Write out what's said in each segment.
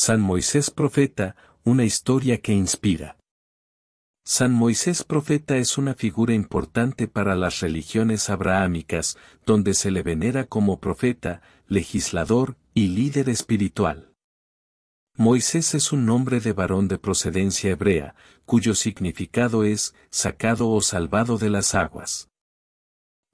San Moisés Profeta, una historia que inspira. San Moisés Profeta es una figura importante para las religiones abrahámicas, donde se le venera como profeta, legislador y líder espiritual. Moisés es un nombre de varón de procedencia hebrea, cuyo significado es sacado o salvado de las aguas.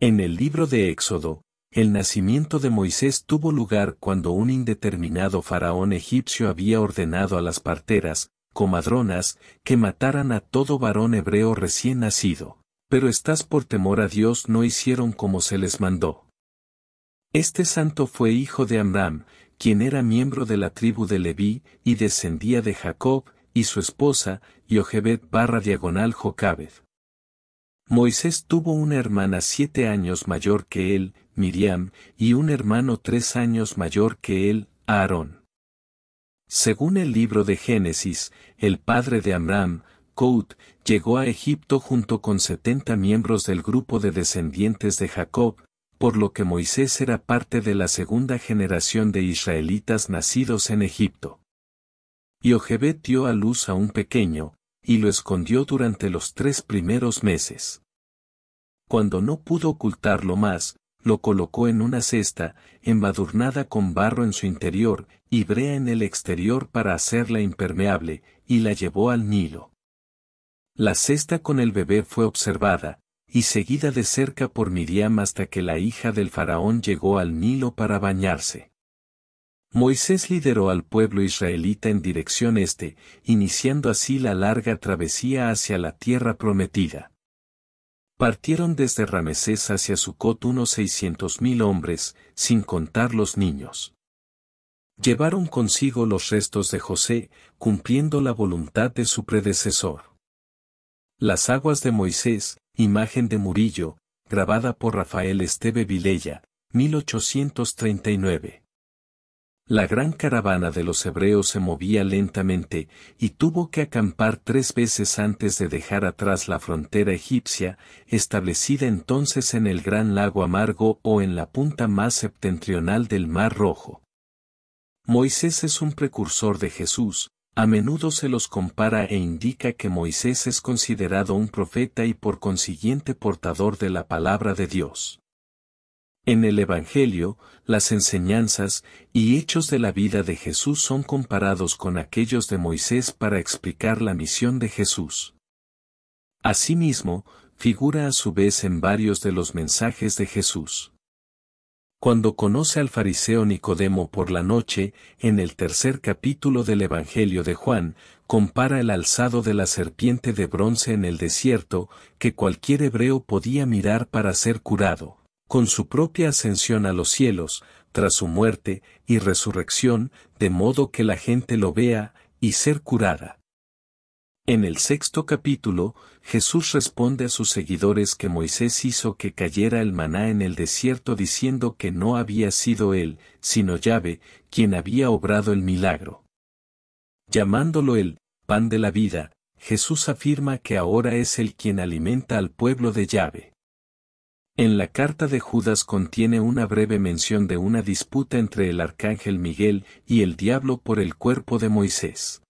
En el libro de Éxodo, el nacimiento de Moisés tuvo lugar cuando un indeterminado faraón egipcio había ordenado a las parteras, comadronas, que mataran a todo varón hebreo recién nacido, pero estas por temor a Dios no hicieron como se les mandó. Este santo fue hijo de Amram, quien era miembro de la tribu de Leví y descendía de Jacob, y su esposa, Yochebed barra diagonal Jocabed. Moisés tuvo una hermana siete años mayor que él, Miriam, y un hermano tres años mayor que él, Aarón. Según el libro de Génesis, el padre de Amram, Cout, llegó a Egipto junto con setenta miembros del grupo de descendientes de Jacob, por lo que Moisés era parte de la segunda generación de israelitas nacidos en Egipto. Yochebed dio a luz a un pequeño, y lo escondió durante los tres primeros meses. Cuando no pudo ocultarlo más, lo colocó en una cesta, embadurnada con barro en su interior, y brea en el exterior para hacerla impermeable, y la llevó al Nilo. La cesta con el bebé fue observada, y seguida de cerca por Miriam hasta que la hija del faraón llegó al Nilo para bañarse. Moisés lideró al pueblo israelita en dirección este, iniciando así la larga travesía hacia la tierra prometida. Partieron desde Ramesés hacia Sucot unos seiscientos mil hombres, sin contar los niños. Llevaron consigo los restos de José, cumpliendo la voluntad de su predecesor. Las aguas de Moisés, imagen de Murillo, grabada por Rafael Esteve Vilella, 1839. La gran caravana de los hebreos se movía lentamente, y tuvo que acampar tres veces antes de dejar atrás la frontera egipcia, establecida entonces en el gran lago amargo o en la punta más septentrional del Mar Rojo. Moisés es un precursor de Jesús, a menudo se los compara e indica que Moisés es considerado un profeta y por consiguiente portador de la palabra de Dios. En el Evangelio, las enseñanzas y hechos de la vida de Jesús son comparados con aquellos de Moisés para explicar la misión de Jesús. Asimismo, figura a su vez en varios de los mensajes de Jesús. Cuando conoce al fariseo Nicodemo por la noche, en el tercer capítulo del Evangelio de Juan, compara el alzado de la serpiente de bronce en el desierto, que cualquier hebreo podía mirar para ser curado con su propia ascensión a los cielos, tras su muerte y resurrección, de modo que la gente lo vea, y ser curada. En el sexto capítulo, Jesús responde a sus seguidores que Moisés hizo que cayera el maná en el desierto diciendo que no había sido él, sino Yahvé, quien había obrado el milagro. Llamándolo el pan de la vida, Jesús afirma que ahora es él quien alimenta al pueblo de Yahvé. En la carta de Judas contiene una breve mención de una disputa entre el arcángel Miguel y el diablo por el cuerpo de Moisés.